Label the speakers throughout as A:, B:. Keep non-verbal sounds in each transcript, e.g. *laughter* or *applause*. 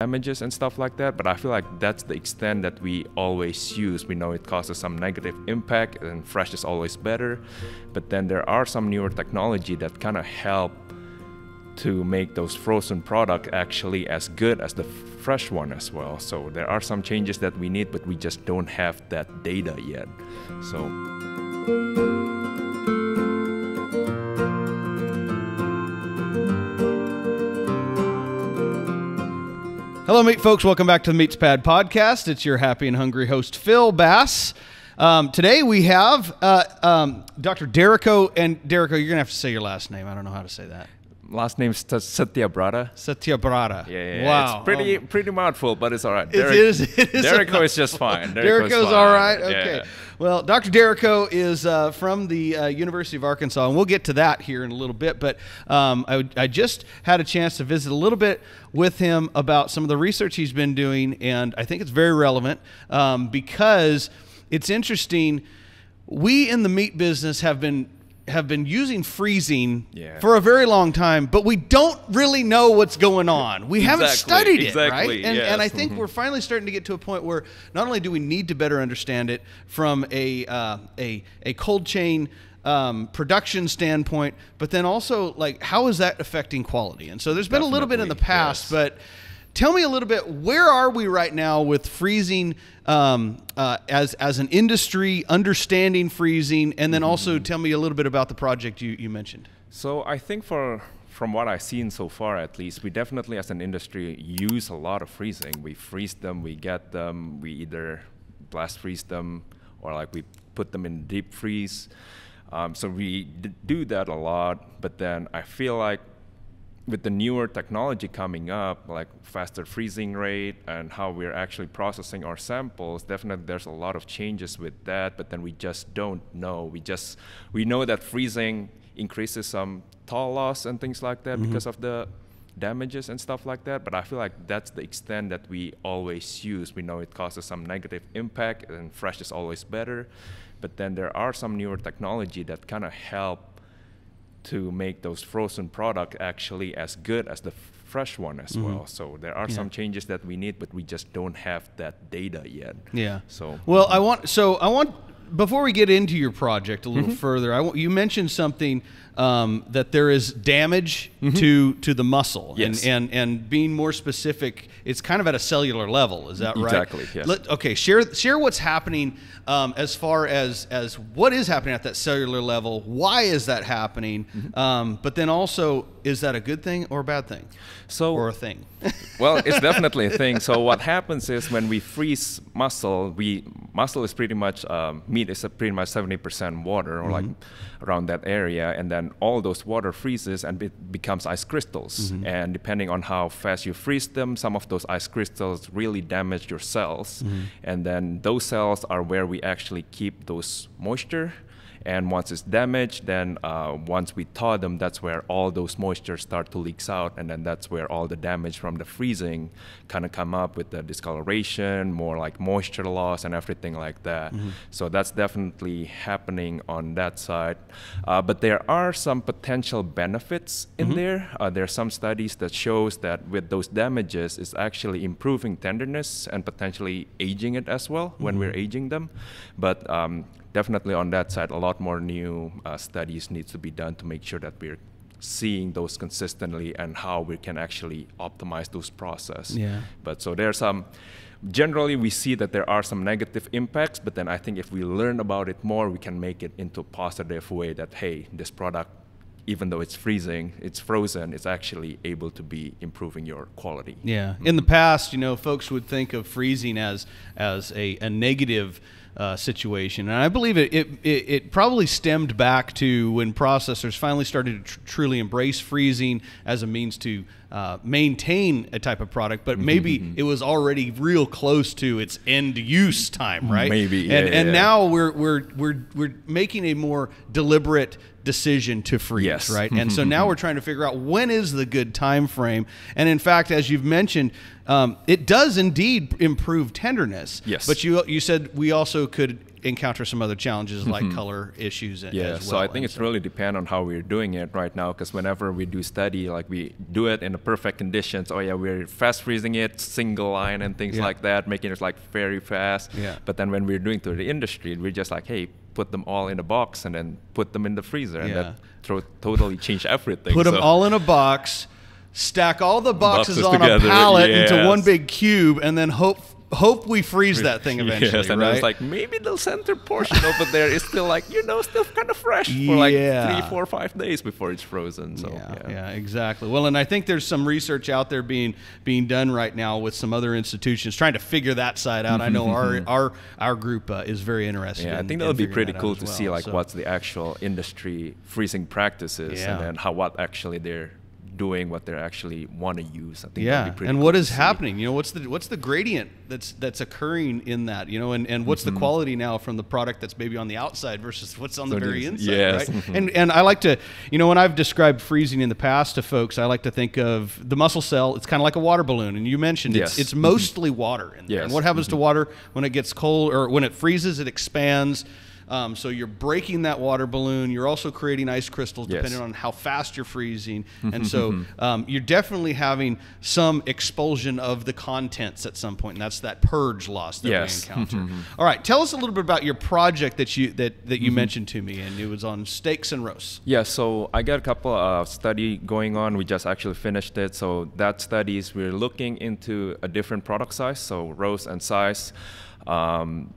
A: damages and stuff like that but i feel like that's the extent that we always use. We know it causes some negative impact and fresh is always better but then there are some newer technology that kind of help to make those frozen product actually as good as the fresh one as well. So there are some changes that we need but we just don't have that data yet. So
B: Hello, meat folks. Welcome back to the MeatsPad podcast. It's your happy and hungry host, Phil Bass. Um, today we have uh, um, Dr. Derico, and Derico, you're gonna have to say your last name. I don't know how to say that.
A: Last name's Satya Brada
B: Setyabrata.
A: yeah, yeah, yeah.
B: Wow.
A: It's pretty
B: Um,
A: pretty mouthful, but it's all right.
B: it is. It is a
A: Derico is just fine. Derico's
B: Derico's
A: fine.
B: all right.
A: Yeah.
B: Okay. Well, Dr. Derico is uh, from the uh, University of Arkansas, and we'll get to that here in a little bit. But um, I, I just had a chance to visit a little bit with him about some of the research he's been doing, and I think it's very relevant um, because it's interesting. We in the meat business have been have been using freezing
A: Yeah.
B: for a very long time, but we don't really know what's going on. We haven't studied it,
A: exactly,
B: right? And, and I
A: yes,
B: think
A: mhm.
B: we're finally starting to get to a point where not only do we need to better understand it from a uh, a a cold chain um, production standpoint, but then also like how is that affecting quality? And so there's been a little bit in the past,
A: yes.
B: but tell me a little bit where are we right now with freezing um, uh, as as an industry, understanding freezing, and then
A: Mm-hmm.
B: also tell me a little bit about the project you you mentioned.
A: So I think for from what I've seen so far, at least, we definitely as an industry use a lot of freezing. We freeze them, we get them, we either blast freeze them, or like we put them in deep freeze. Um, so we d- do that a lot. But then I feel like with the newer technology coming up, like faster freezing rate and how we're actually processing our samples, definitely there's a lot of changes with that. But then we just don't know. We just we know that freezing increases some thaw loss and things like that mm-hmm. because of the damages and stuff like that. But I feel like that's the extent that we always use. We know it causes some negative impact, and fresh is always better. But then there are some newer technology that kind of help to make those frozen product actually as good as the fresh one as mm-hmm. well. So there are some changes that we need, but we just don't have that data yet.
B: Yeah.
A: So
B: Well, I want so I want before we get into your project a
A: Mm-hmm.
B: little further. I want you mentioned something um, that there is damage
A: Mm-hmm.
B: to to the muscle,
A: Yes.
B: and, and and being more specific, it's kind of at a cellular level. Is that right?
A: Exactly, yes.
B: Let, okay. Share share what's happening um, as far as as what is happening at that cellular level. Why is that happening?
A: Mm-hmm.
B: Um, but then also, is that a good thing or a bad thing?
A: So-
B: or a thing?
A: well, it's *laughs* definitely a thing. So what happens is when we freeze muscle, we muscle is pretty much um, meat is a pretty much seventy percent water or like mm-hmm. around that area, and then all those water freezes and it becomes ice crystals. Mm-hmm. And depending on how fast you freeze them, some of those ice crystals really damage your cells, mm-hmm. and then those cells are where we actually keep those moisture. And once it's damaged, then uh, once we thaw them, that's where all those moisture start to leaks out, and then that's where all the damage from the freezing kind of come up with the discoloration, more like moisture loss, and everything like that. So that's definitely happening on that side. Uh, but there are some potential benefits in there. Uh, there are some studies that shows that with those damages, it's actually improving tenderness and potentially aging it as well when we're aging them. But um, definitely on that side, a lot more new uh, studies needs to be done to make sure that we're seeing those consistently and how we can actually optimize those process.
B: Yeah.
A: But so there's some. Generally, we see that there are some negative impacts, but then I think if we learn about it more, we can make it into a positive way that hey, this product, even though it's freezing, it's frozen, it's actually able to be improving your quality.
B: Yeah. In the past, you know, folks would think of freezing as as a, a negative uh, situation, and I believe it, it it probably stemmed back to when processors finally started to tr- truly embrace freezing as a means to uh, maintain a type of product, but maybe it was already real close to its end use time, right?
A: Maybe, yeah,
B: and
A: yeah,
B: and
A: yeah.
B: now we're we're we're we're making a more deliberate decision to freeze,
A: Yes.
B: right? And so now we're trying to figure out when is the good time frame. And in fact, as you've mentioned, um, it does indeed improve tenderness.
A: Yes.
B: But you you said we also could encounter some other challenges like color issues.
A: Yeah,
B: as
A: so I think
B: And
A: it's really depend on how we're doing it right now. Because whenever we do study, like we do it in the perfect conditions. Oh yeah, we're fast freezing it, single line and things
B: Yeah.
A: like that, making it like very fast.
B: Yeah.
A: But then when we're doing to the industry, we're just like, hey, put them all in a box and then put them in the freezer, and
B: Yeah.
A: that tro- totally change everything.
B: put them all in a box, stack all the boxes,
A: Boxes
B: on a
A: together,
B: pallet into one big cube, and then hope hope we freeze that thing *laughs* eventually.
A: Yes, and
B: right?
A: I was like, maybe the center portion over there is still like, you know, still kind of fresh for like three, four, five days before it's frozen. So
B: yeah,
A: yeah,
B: yeah, exactly. Well, and I think there's some research out there being being done right now with some other institutions trying to figure that side out. I know our our our group uh, is very interested.
A: Yeah, I think that would be pretty cool to
B: well.
A: see like
B: So-
A: what's the actual industry freezing practices
B: Yeah.
A: and then how what actually they're doing, what they actually want to use. I think
B: yeah,
A: be pretty
B: and
A: cool
B: what
A: to
B: is happening? You know, what's the what's the gradient that's that's occurring in that? You know, and, and what's
A: Mm-hmm.
B: the quality now from the product that's maybe on the outside versus what's on the
A: So it
B: very inside,
A: yes.
B: right? And and I like to, you know, when I've described freezing in the past to folks, I like to think of the muscle cell. It's kind of like a water balloon, and you mentioned it's
A: Yes.
B: it's mostly water in there. And
A: Yes. Mm-hmm.
B: what happens to water when it gets cold or when it freezes? It expands. Um, so you're breaking that water balloon. You're also creating ice crystals,
A: Yes.
B: depending on how fast you're freezing. And so um, you're definitely having some expulsion of the contents at some point, and that's that purge loss that
A: Yes.
B: we encounter. All right, tell us a little bit about your project that you that that you mentioned to me, and it was on steaks and roasts.
A: Yeah, so I got a couple of study going on. We just actually finished it. So that studies we're looking into a different product size, so roast and size. Um,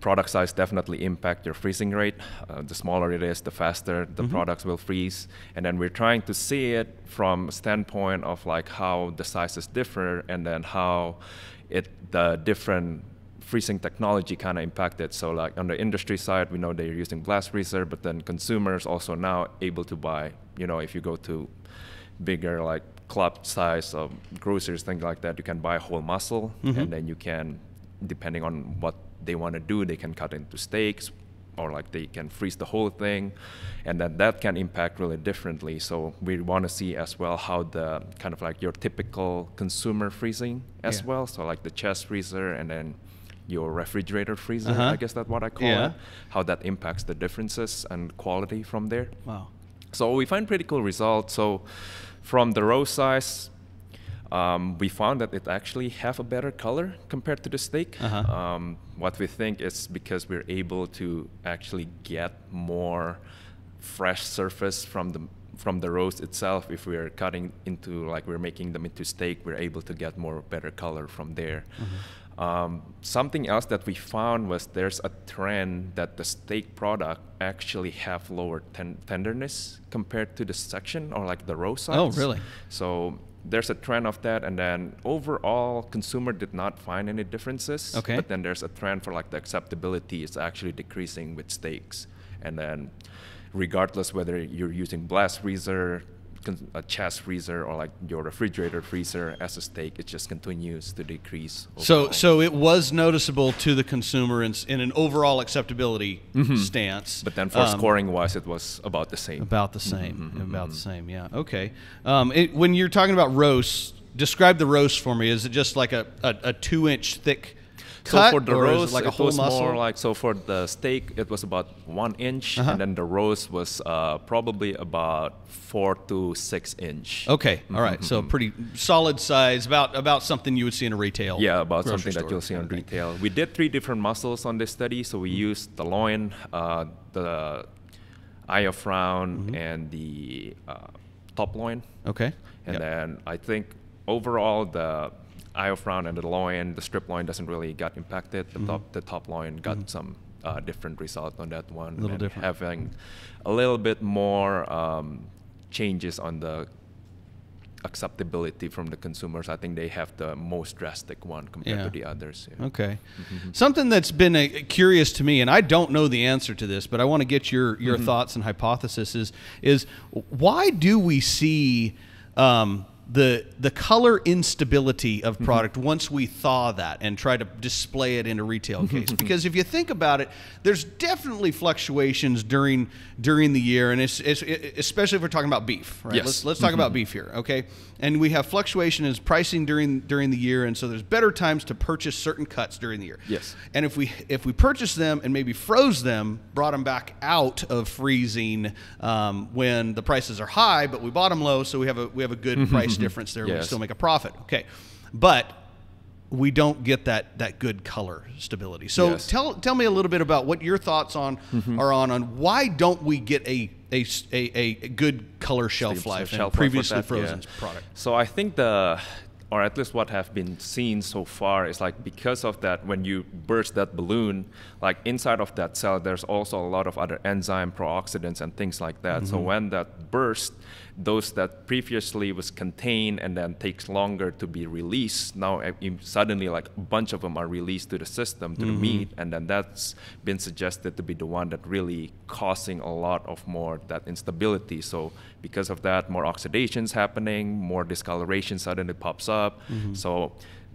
A: product size definitely impact your freezing rate. Uh, the smaller it is, the faster the products will freeze. And then we're trying to see it from standpoint of like how the sizes differ and then how it the different freezing technology kind of impacted. So like on the industry side, we know they're using blast freezer, but then consumers also now able to buy. You know, if you go to bigger like club size of groceries, things like that, you can buy whole muscle, and then you can, depending on what they want to do, they can cut into steaks. Or like they can freeze the whole thing, and then that can impact really differently. So we want to see as well how the kind of like your typical consumer freezing as
B: Yeah.
A: well. So like the chest freezer and then your refrigerator freezer,
B: Uh-huh.
A: I guess that's what I call
B: Yeah.
A: it. How that impacts the differences and quality from there.
B: Wow.
A: So we find pretty cool results. So from the roast size, um, we found that it actually have a better color compared to the steak.
B: Uh-huh.
A: Um, what we think is because we're able to actually get more fresh surface from the from the roast itself. If we're cutting into like we're making them into steak, we're able to get more better color from there. Um, something else that we found was there's a trend that the steak product actually have lower ten- tenderness compared to the section or like the roast size.
B: Oh, really?
A: So there's a trend of that, and then overall, consumer did not find any differences.
B: Okay.
A: But then there's a trend for like the acceptability is actually decreasing with steaks, and then regardless whether you're using blast freezer, a chest freezer, or like your refrigerator freezer as a steak, it just continues to decrease.
B: So,
A: overall.
B: so it was noticeable to the consumer in, in an overall acceptability stance.
A: Mm-hmm. But then for
B: Um,
A: scoring wise, it was about the same.
B: About the same.
A: Mm-hmm,
B: About the same. Yeah. Okay. Um, it, when you're talking about roast, describe the roast for me. Is it just like a, a, a two inch thick cut,
A: so for the
B: or is it
A: roast,
B: like a
A: it
B: whole
A: was
B: muscle?
A: more like so for the steak, it was about one inch,
B: Uh-huh.
A: and then the roast was uh, probably about four to six inch.
B: okay. All right. So
A: Mm-hmm.
B: pretty solid size. About about something you would see in a retail.
A: Yeah, about something that you'll see on retail. We did three different muscles on this study. So we
B: Mm-hmm.
A: used the loin, uh, the eye of round,
B: Mm-hmm.
A: and the uh, top loin.
B: Okay.
A: And
B: Yep.
A: then I think overall the eye of round and the loin, the strip loin doesn't really got impacted. The top the top loin got some uh, different result on that one.
B: Mm-hmm. little
A: and
B: different.
A: Having a little bit more um, changes on the acceptability from the consumers. I think they have the most drastic one compared
B: Yeah.
A: to the others. yeah.
B: Okay. Something that's been uh, curious to me, and I don't know the answer to this, but I want to get your your thoughts and hypothesis is is why do we see um, the the color instability of mm-hmm. product once we thaw that and try to display it in a retail mm-hmm. case. Mm-hmm. because if you think about it, there's definitely fluctuations during during the year, and it's, it's especially if we're talking about beef. Right?
A: Yes.
B: Let's let's talk about beef here, okay? And we have fluctuation in pricing during during the year, and so there's better times to purchase certain cuts during the year.
A: Yes.
B: And if we if we purchase them and maybe froze them, brought them back out of freezing um, when the prices are high, but we bought them low, so we have a we have a good price Mm-hmm. difference there. We
A: Yes.
B: still make a profit. Okay, but we don't get that that good color stability. So
A: Yes.
B: tell tell me a little bit about what your thoughts on mm-hmm. are on on why don't we get a a a good color shelf life
A: shelf life
B: previously
A: that,
B: frozen
A: yeah.
B: product.
A: So I think the, or at least what have been seen so far is like because of that, when you burst that balloon, like inside of that cell, there's also a lot of other enzyme pro-oxidants and things like that. So mm-hmm. when that burst, those that previously was contained and then takes longer to be released, now uh, suddenly like a bunch of them are released to the system, to the meat, and then that's been suggested to be the one that really causing a lot of more that instability. So because of that, more oxidations happening, more discoloration suddenly pops up. So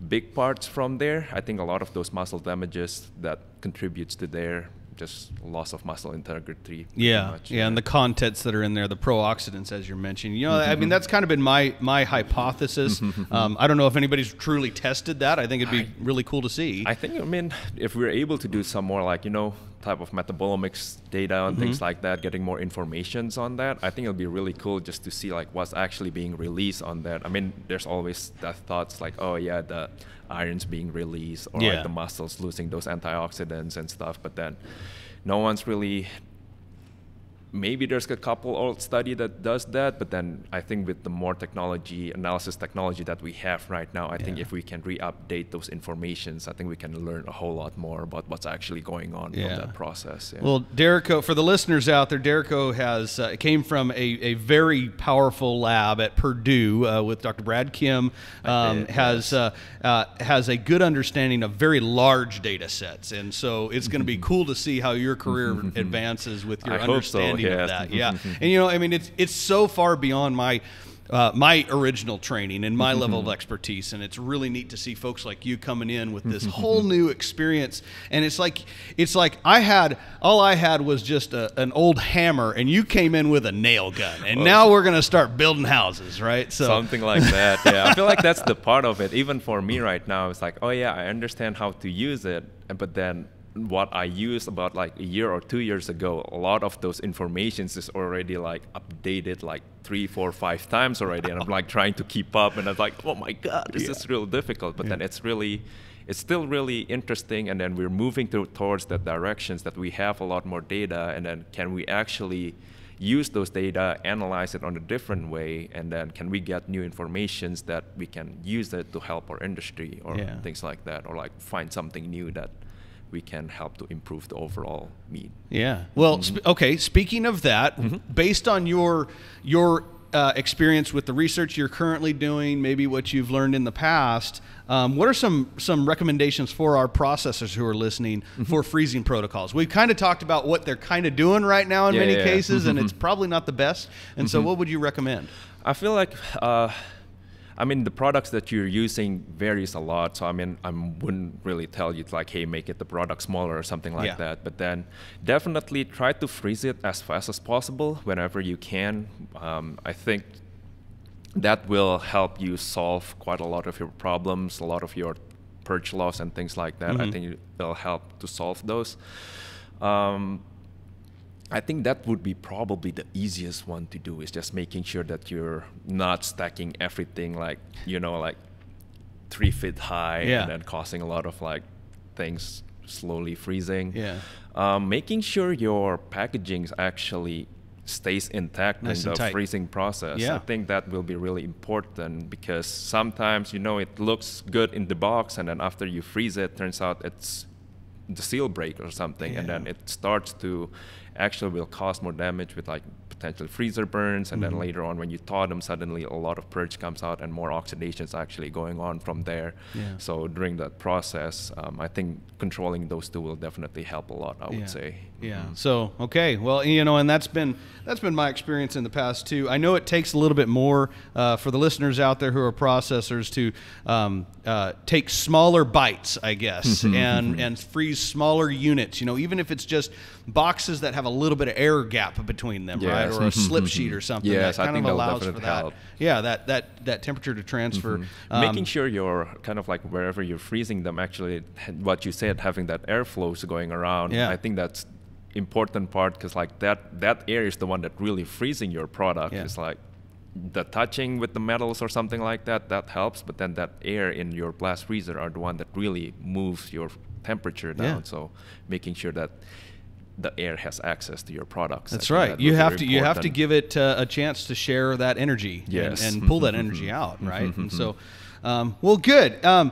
A: big parts from there, I think a lot of those muscle damages that contributes to their just loss of muscle integrity.
B: Yeah,
A: much,
B: yeah, and the contents that are in there, the pro-oxidants, as you're mentioning. You know, I mean, that's kind of been my my hypothesis. *laughs* um, I don't know if anybody's truly tested that. I think it'd be really cool to see.
A: I think, I mean, if we're able to do some more like, you know, type of metabolomics data and things mm-hmm. like that, getting more informations on that, I think it'll be really cool just to see like what's actually being released on that. I mean, there's always the thoughts like, oh yeah, the iron's being released or
B: Yeah.
A: like the muscles losing those antioxidants and stuff, but then no one's really maybe there's a couple old study that does that but then i think with the more technology analysis technology that we have right now i think if we can re-update those informations i think we can learn a whole lot more about what's actually going on
B: Yeah.
A: from that process yeah.
B: Well, Derico, for the listeners out there, Derico has uh, came from a, a very powerful lab at Purdue uh, with Dr. Brad Kim. Um, has uh, uh, has a good understanding of very large data sets, and so it's going to be *laughs* cool to see how your career *laughs* advances with your
A: I hope
B: understanding of that. *laughs* Yeah, and you know, I mean, it's it's so far beyond my. Uh, my original training and my level of *laughs* expertise, and it's really neat to see folks like you coming in with this *laughs* whole new experience. And it's like it's like I had all I had was just a, an old hammer, and you came in with a nail gun, and now we're gonna start building houses, right? So
A: something like that yeah i feel like that's the part of it even for me right now it's like oh yeah i understand how to use it and- but then what i used about like a year or two years ago a lot of those informations is already like updated like three four five times already and i'm like trying to keep up and i'm like oh my god this is real difficult. But then it's really it's still really interesting and then we're moving to, towards that directions that we have a lot more data and then can we actually use those data, analyze it on a different way, and then can we get new informations that we can use it to help our industry or
B: Yeah.
A: things like that, or like find something new that we can help to improve the overall meat.
B: Yeah. Well, sp- okay. Speaking of that, based on your your uh, experience with the research you're currently doing, maybe what you've learned in the past, um, what are some some recommendations for our processors who are listening for freezing protocols? We've kind of talked about what they're kind of doing right now in
A: Yeah,
B: many
A: yeah, yeah.
B: cases, and it's probably not the best. And so, what would you recommend?
A: I feel like, uh, I mean, the products that you're using varies a lot. So I mean, I wouldn't really tell you like, hey, make it the product smaller or something like
B: Yeah.
A: that. But then definitely try to freeze it as fast as possible whenever you can. Um, I think that will help you solve quite a lot of your problems, a lot of your purge loss and things like that. I think it'll help to solve those. Um, I think that would be probably the easiest one to do is just making sure that you're not stacking everything like you know like three feet high
B: Yeah.
A: and then causing a lot of like things slowly freezing.
B: Yeah.
A: Um, making sure your packaging actually stays intact
B: Nice
A: in the
B: tight.
A: freezing process.
B: Yeah.
A: I think that will be really important because sometimes you know it looks good in the box and then after you freeze it turns out it's the seal break or something and then it starts to actually will cause more damage with like potential freezer burns, and
B: Mm-hmm.
A: then later on when you thaw them, suddenly a lot of purge comes out and more oxidation is actually going on from there.
B: Yeah.
A: So during that process, um, I think controlling those two will definitely help a lot. I
B: Yeah.
A: would say.
B: Yeah.
A: Mhm.
B: So okay, well, you know, and that's been that's been my experience in the past too. I know it takes a little bit more uh, for the listeners out there who are processors to um, uh, take smaller bites, I guess, *laughs* and and freeze smaller units. You know, even if it's just boxes that have a little bit of air gap between them, right,
A: Yes.
B: or a mm-hmm, slip mm-hmm. sheet or something
A: Yes,
B: that
A: I
B: kind
A: think
B: of allows for that.
A: help.
B: Yeah, that that that temperature to transfer. Mm-hmm. Um,
A: making sure you're kind of like wherever you're freezing them actually what you said having that airflow going around
B: Yeah.
A: i think that's important part because like that that air is the one that really freezing your product
B: Yeah.
A: it's like the touching with the metals or something like that that helps but then that air in your blast freezer are the one that really moves your temperature
B: Yeah.
A: down so making sure that the air has access to your products
B: That's right.
A: that
B: You have to you have to give it uh, a chance to share that energy and-
A: Yes.
B: and, pull that energy out, right? and so, um, well, good. Um,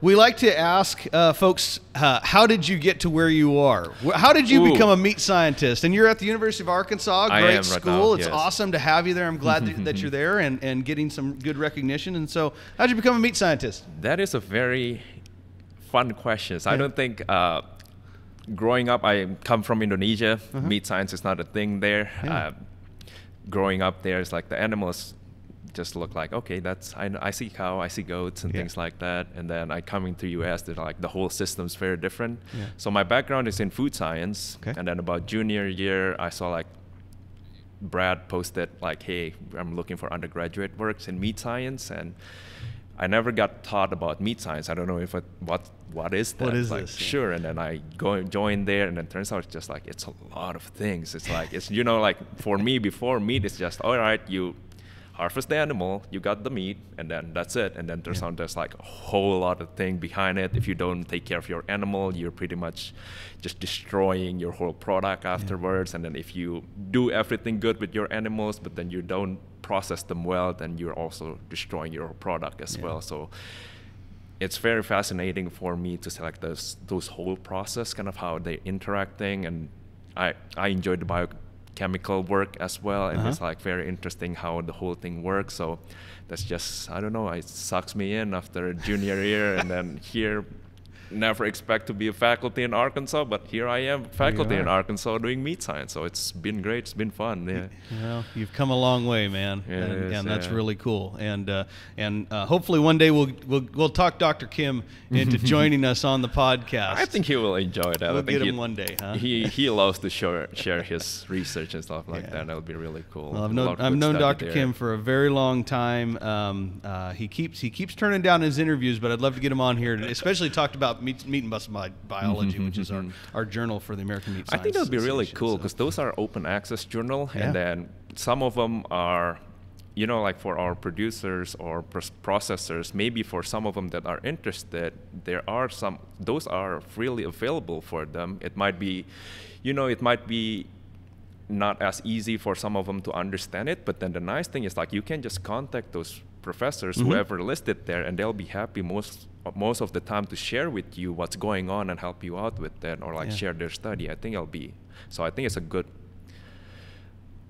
B: we like to ask uh, folks, uh, how did you get to where you are? How did you
A: Ooh.
B: become a meat scientist? And you're at the University of Arkansas,
A: I
B: great
A: right
B: school.
A: now,
B: it's
A: yes.
B: awesome to have you there. I'm glad that, that you're there and, and getting some good recognition. And so, how did you become a meat scientist?
A: That is a very fun question. I
B: Yeah.
A: don't think uh, growing up, I come from Indonesia.
B: Uh-huh.
A: Meat science is not a thing there.
B: Yeah.
A: Uh, growing up there, it's like the animals just look like okay that's I, I see cow i see goats and
B: Yeah.
A: things like that and then i coming to us they're like the whole system's very different
B: Yeah.
A: so my background is in food science
B: Okay.
A: and then about junior year i saw like Brad posted like, "Hey, I'm looking for undergraduate works in meat science," and I never got taught about meat science. I don't know if it, what what is that.
B: What is
A: like,
B: this?
A: Sure, and then I go join there, and then turns out it's just like it's a lot of things. It's like it's you know like for me before meat is just all right. You harvest the animal, you got the meat, and then that's it. And then turns
B: Yeah.
A: out there's like a whole lot of thing behind it. If you don't take care of your animal, you're pretty much just destroying your whole product afterwards. And then if you do everything good with your animals, but then you don't process them well, then you're also destroying your product as
B: Yeah.
A: well. So it's very fascinating for me to select those those whole process, kind of how they interacting, and I I enjoy the biochemical work as well, and it's
B: Uh-huh.
A: like very interesting how the whole thing works. So that's just I don't know, it sucks me in after junior year, and then here. Never expect to be a faculty in Arkansas, but here I am, faculty in. Arkansas, doing meat science. So it's been great. It's been fun. Yeah.
B: Well, you've come a long way, man, and,
A: Yes,
B: and that's
A: yeah.
B: really cool. And uh, and uh, hopefully one day we'll, we'll we'll talk Dr. Kim into *laughs* joining us on the podcast.
A: I think he will enjoy that.
B: We'll
A: I think
B: get him one day, huh?
A: He he loves to share *laughs* share his research and stuff like
B: Yeah.
A: that. That'll be really cool.
B: Well, I've known I've known Dr.
A: there.
B: Kim for a very long time. Um, uh, he keeps he keeps turning down his interviews, but I'd love to get him on here, especially talked about meat, meat and muscle bi- biology, mm-hmm, which is our, mm-hmm. our journal for the American Meat Science I
A: think that'd be really
B: Association,
A: cool
B: so-
A: because those are open access journal,
B: Yeah.
A: and then some of them are, you know, like for our producers or pros- processors. Maybe for some of them that are interested, there are some. Those are freely available for them. It might be, you know, it might be not as easy for some of them to understand it. But then the nice thing is like you can just contact those professors,
B: Mhm.
A: whoever listed there, and they'll be happy most most of the time to share with you what's going on and help you out with that, or like
B: Yeah.
A: share their study. I think it'll be so. I think it's a good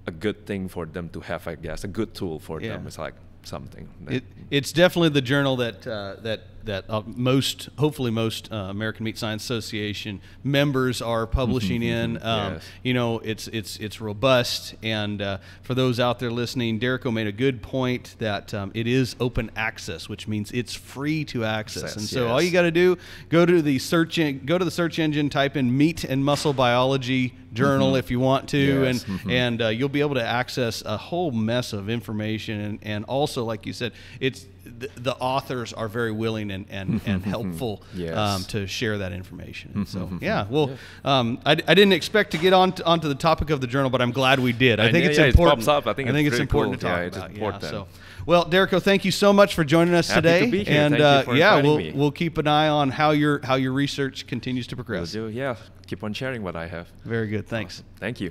A: a good thing for them to have. I guess a good tool for them. It's like something.
B: It, it's definitely the journal that uh, that that uh, most, hopefully, most uh, American Meat Science Association members are publishing in. *laughs* Um,
A: Yes.
B: You know, it's it's it's robust, and uh, for those out there listening, Derico made a good point that um, it is open access, which means it's free to access.
A: Access,
B: and so all you got to do go to the search en- go to the search engine, type in Meat and Muscle Biology Journal if you want to,
A: Yes,
B: and
A: mhm.
B: and uh, you'll be able to access a whole mess of information and, and also like you said it's the, the authors are very willing and, and, and helpful
A: Yes.
B: um, to share that information And so yeah well um, I, I didn't expect to get on onto the topic of the journal but I'm glad we did I think
A: yeah,
B: it's
A: yeah, it
B: important
A: pops up. I think it's
B: it's important
A: cool.
B: to talk
A: Yeah, it's
B: about
A: important.
B: yeah so well Derico thank you so much for joining us
A: Happy to
B: today
A: be here.
B: and
A: Thank you
B: uh, yeah we'll
A: me.
B: we'll keep an eye on how your how your research continues to progress
A: do. Yeah, keep on sharing what I have.
B: very good thanks
A: Thank you.